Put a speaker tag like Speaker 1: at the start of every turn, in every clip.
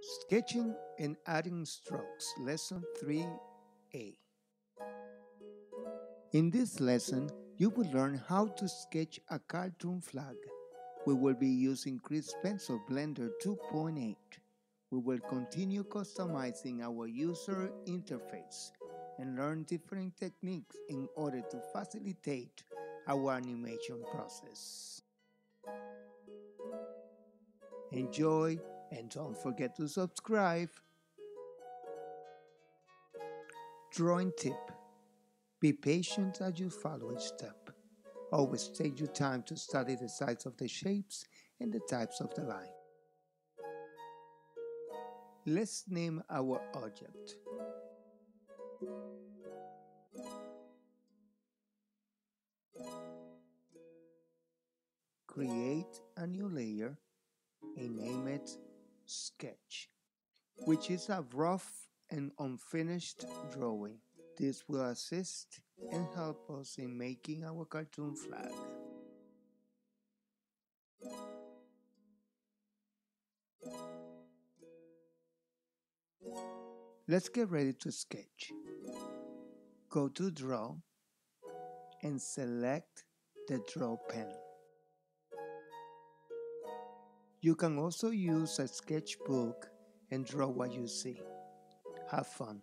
Speaker 1: Sketching and adding strokes, lesson 3a. In this lesson, you will learn how to sketch a cartoon flag. We will be using Grease Pencil Blender 2.8. We will continue customizing our user interface and learn different techniques in order to facilitate our animation process. Enjoy and don't forget to subscribe. Drawing tip. Be patient as you follow each step. Always take your time to study the size of the shapes and the types of the line. Let's name our object. Create a new layer and name it Sketch, which is a rough and unfinished drawing. This will assist and help us in making our cartoon flag. Let's get ready to sketch. Go to Draw and select the Draw pen. You can also use a sketchbook and draw what you see. Have fun.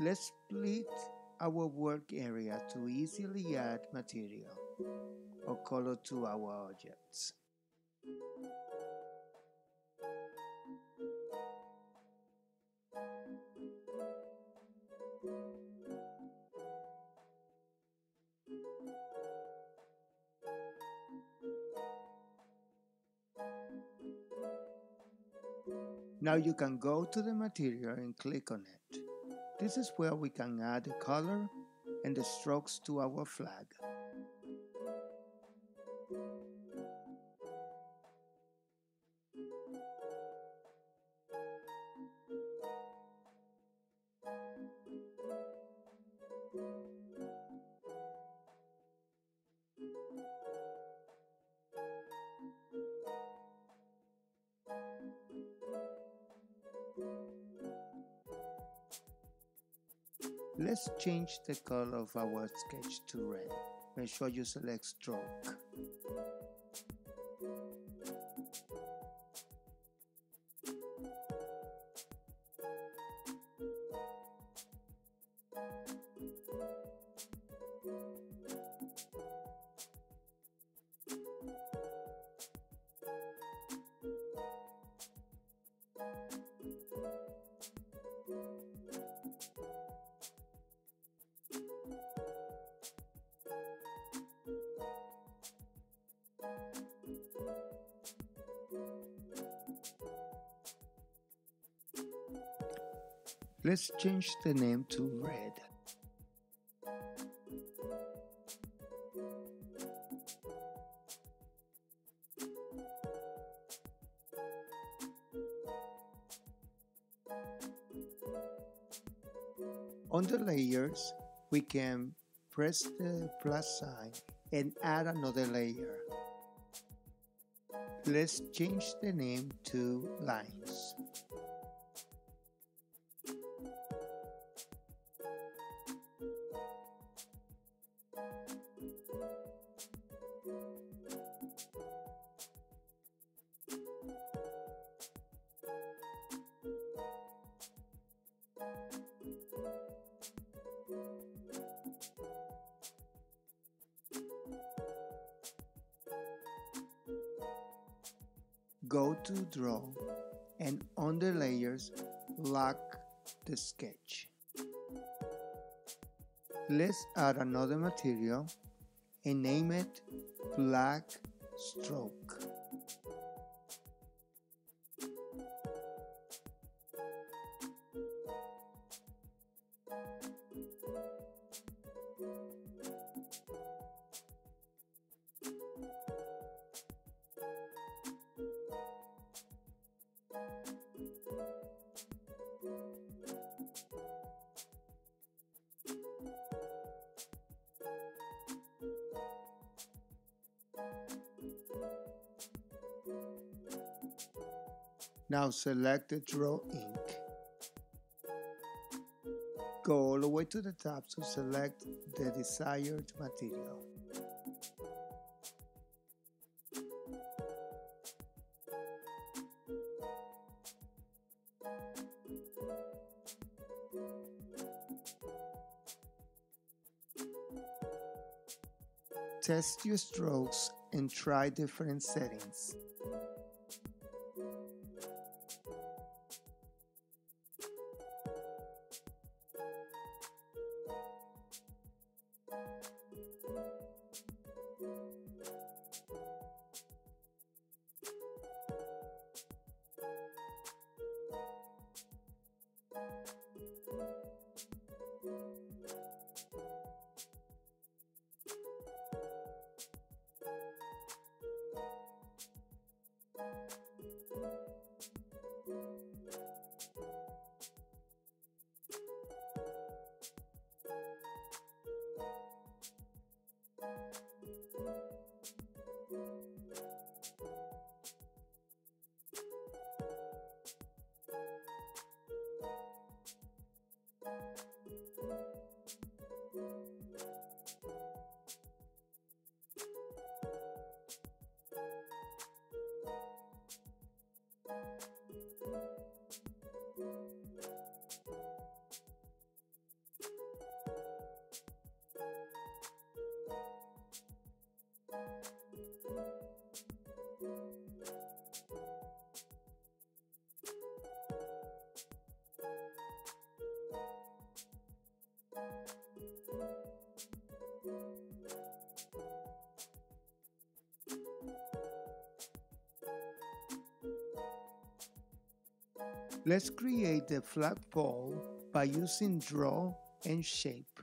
Speaker 1: Let's split our work area to easily add material or color to our objects. Now you can go to the material and click on it. This is where we can add the color and the strokes to our flag. Let's change the color of our sketch to red. Make sure you select stroke. Let's change the name to red. On the layers, we can press the plus sign and add another layer. Let's change the name to lines. Go to Draw and under Layers, lock the sketch. Let's add another material and name it black Stroke. Now select the Draw ink. Go all the way to the top to select the desired material. Test your strokes and try different settings. Let's create the flagpole by using Draw and Shape.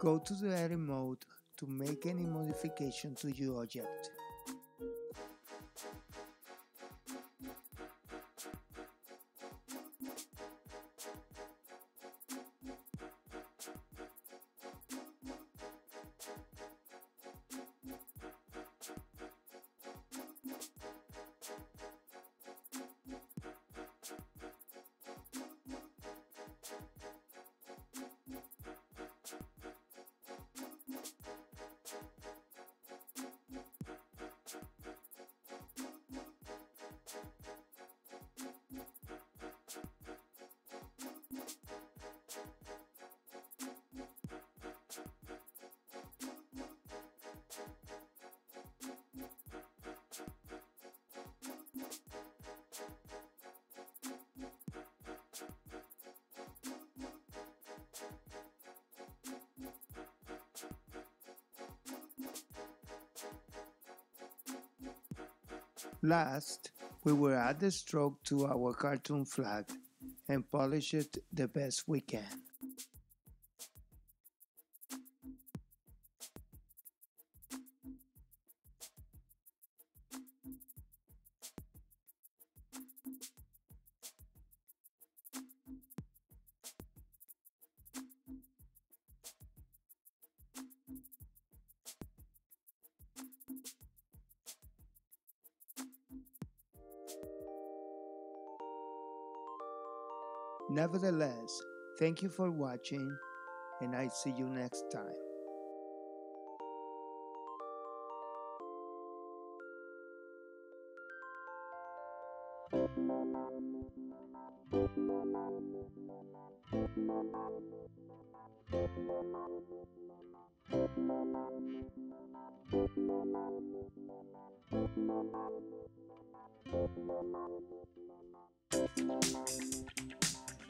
Speaker 1: Go to the edit mode to make any modification to your object. Last, we will add the stroke to our cartoon flag and polish it the best we can. Nevertheless, thank you for watching and I see you next time.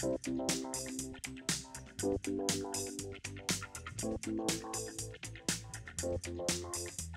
Speaker 2: Thank you.